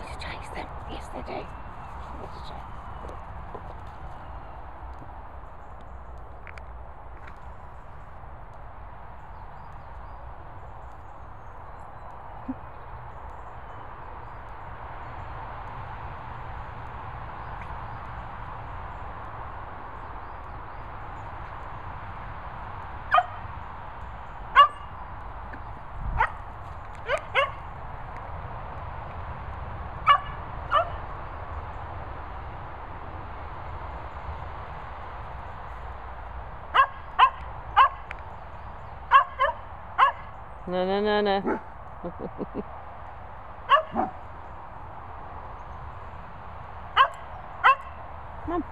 to chase them. Yes, they do. Let's. No, no, no, no. Come on.